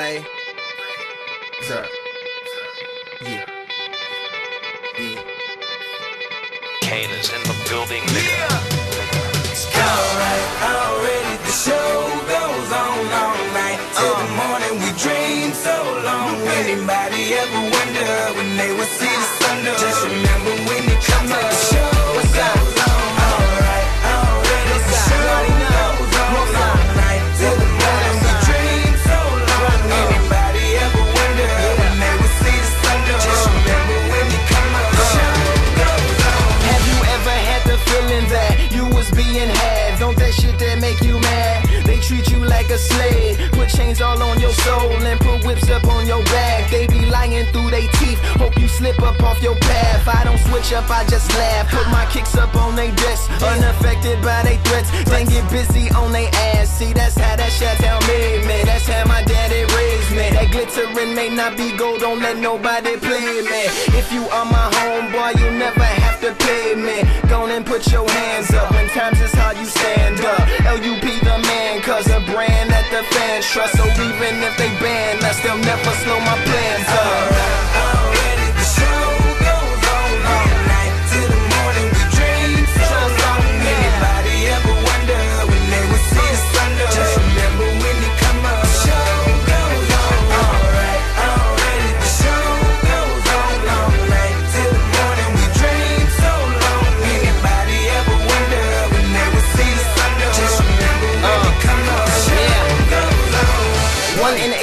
Lay. Sir. Yeah. Yeah. Kane is in the building, nigga. Alright, already the show goes on all night Till the uh. morning we dream so long Anybody ever wonder when they will see was being had? Don't that shit that make you mad? They treat you like a slave, put chains all on your soul and put whips up on your back. They be lying through they teeth, hope you slip up off your path. I don't switch up, I just laugh. Put my kicks up on they desk, unaffected by they threats. Then get busy on they ass. See, that's how that shit tell me, man. That's how my daddy raised me. That glittering may not be gold, don't let nobody play me. If you are my homeboy, you never have to pay me. Go and put your hands up. When times is hard, you stand up. LUP the man, cause a brand that the fans trust. So even if they ban us,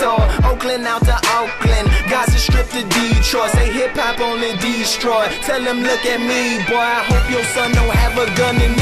I Oakland out to Auckland, Gaza Strip to Detroit. Say hip hop only destroy. Tell them look at me, boy. I hope your son don't have a gun and